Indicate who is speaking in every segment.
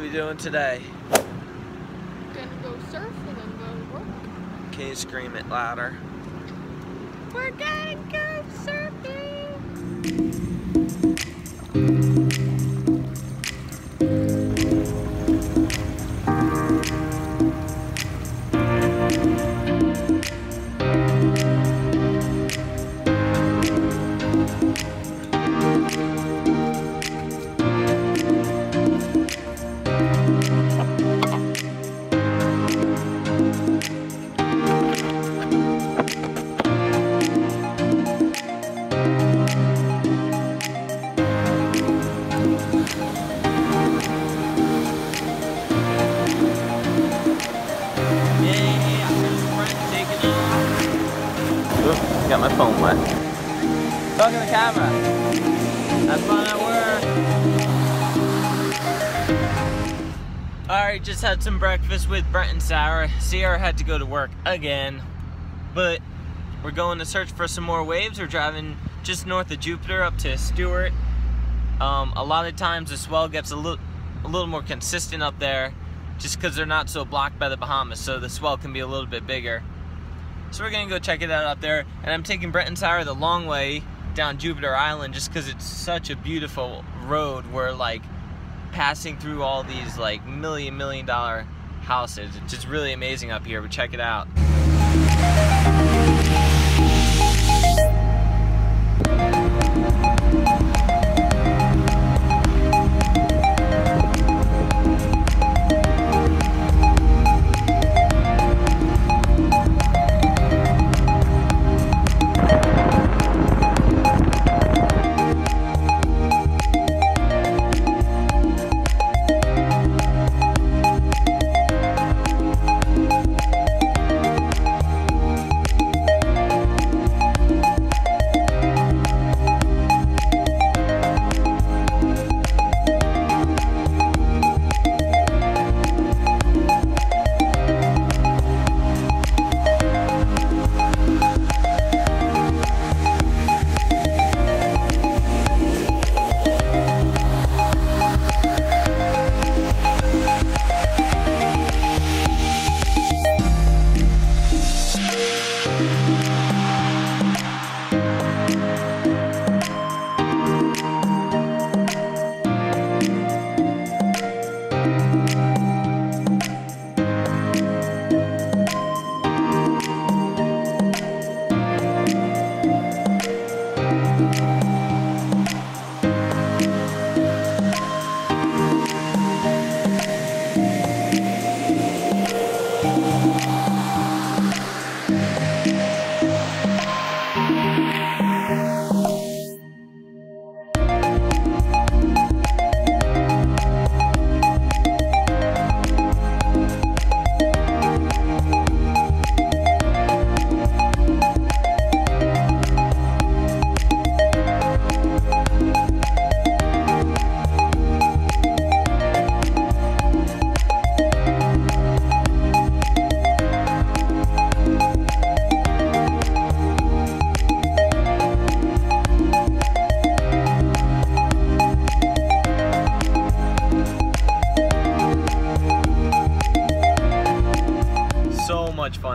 Speaker 1: doing today?
Speaker 2: Gonna go surf and then go to work.
Speaker 1: Can you scream it louder?
Speaker 2: We're gonna go
Speaker 1: got my phone wet. Talk to the camera. Have fun at work. Alright, just had some breakfast with Brent and Sarah. Sierra had to go to work again. But we're going to search for some more waves. We're driving just north of Jupiter up to Stuart. Um, a lot of times the swell gets a little a little more consistent up there just because they're not so blocked by the Bahamas, so the swell can be a little bit bigger. So we're gonna go check it out out there, and I'm taking Brent and Sarah the long way down Jupiter Island just because it's such a beautiful road. We're like passing through all these like million million dollar houses. It's just really amazing up here. But check it out.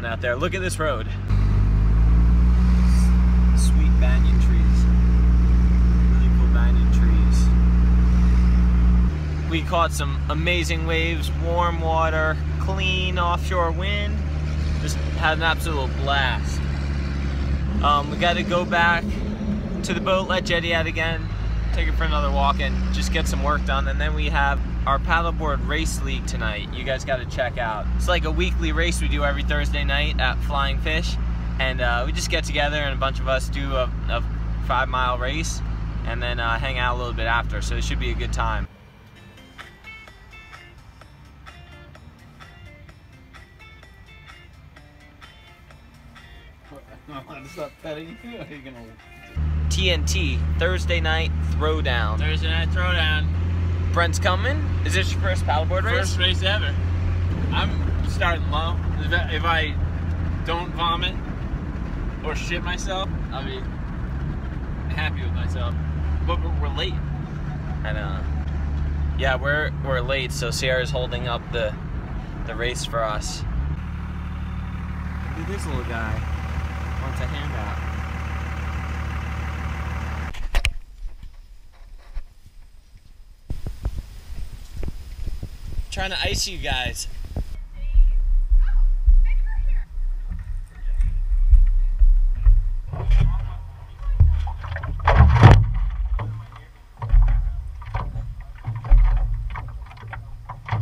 Speaker 1: Out there. Look at this road. Sweet banyan trees. Really cool banyan trees. We caught some amazing waves, warm water, clean offshore wind. Just had an absolute blast. Um, we got to go back to the boat, let Jetty out again, take it for another walk, and just get some work done. And then we have our paddleboard race league tonight. You guys got to check out. It's like a weekly race we do every Thursday night at Flying Fish, and uh, we just get together and a bunch of us do a, a five mile race, and then uh, hang out a little bit after. So it should be a good time.
Speaker 3: Stop petting you. Are you gonna?
Speaker 1: TNT Thursday night throwdown.
Speaker 3: Thursday night throwdown.
Speaker 1: Brent's coming. Is this your first paddleboard race?
Speaker 3: First race ever. I'm starting low. If I, if I don't vomit or shit myself, I'll be happy with myself. But we're we're late.
Speaker 1: I know. Yeah, we're we're late, so Sierra's holding up the the race for us. Look at this little guy. Wants a handout. Trying to ice you guys.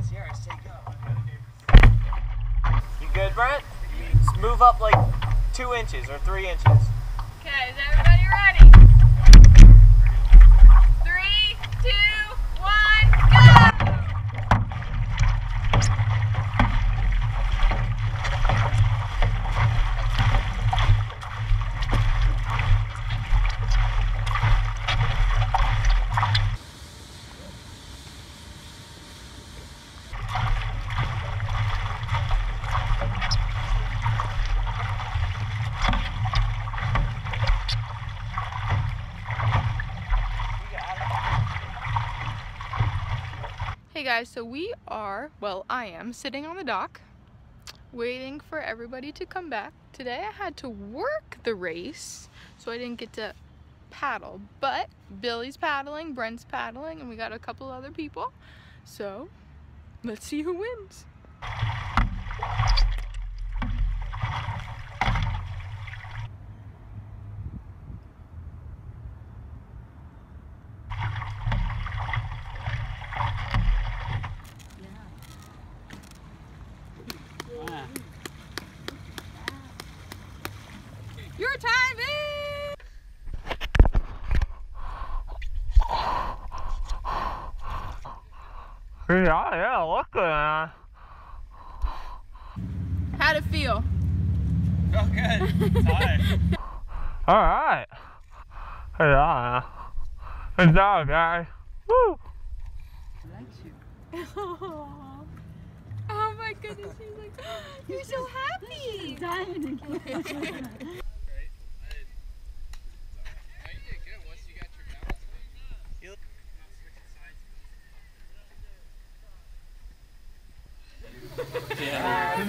Speaker 1: Sierra, stay go. You good, Brent? Just move up like two inches or three inches.
Speaker 2: Okay, is everybody ready? Three, two, guys, so we are, well, I am sitting on the dock waiting for everybody to come back. Today I had to work the race, so I didn't get to paddle, but Billy's paddling, Brent's paddling, and we got a couple other people. So, let's see who wins. Your time is...
Speaker 1: Yeah, oh, yeah, look good.
Speaker 2: How'd it feel?
Speaker 3: Oh, good. It's high.
Speaker 1: All right. Yeah. Uh, good job, guys. Woo. I like you.
Speaker 2: oh my goodness, he's like, you're so happy.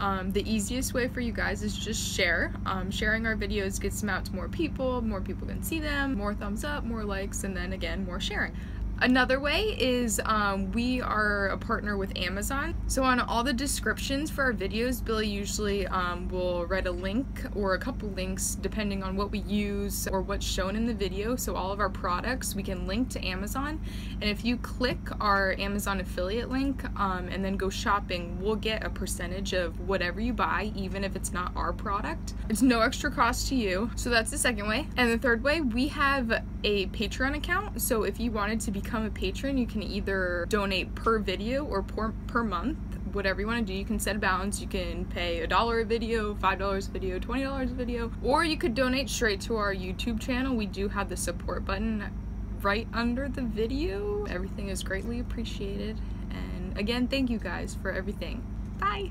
Speaker 2: um, the easiest way for you guys is just share. Um, sharing our videos gets them out to more people, more people can see them, more thumbs up, more likes, and then again, more sharing. Another way is um, we are a partner with Amazon. So on all the descriptions for our videos, Billy usually um, will write a link or a couple links depending on what we use or what's shown in the video. So all of our products we can link to Amazon. And if you click our Amazon affiliate link um, and then go shopping, we'll get a percentage of whatever you buy, even if it's not our product. It's no extra cost to you. So that's the second way. And the third way, we have a Patreon account. So if you wanted to become a patron, you can either donate per video or per, per month, whatever you want to do. You can set a balance. You can pay a dollar a video, five dollars a video, twenty dollars a video, or you could donate straight to our YouTube channel. We do have the support button right under the video. Everything is greatly appreciated. And again, thank you guys for everything. Bye.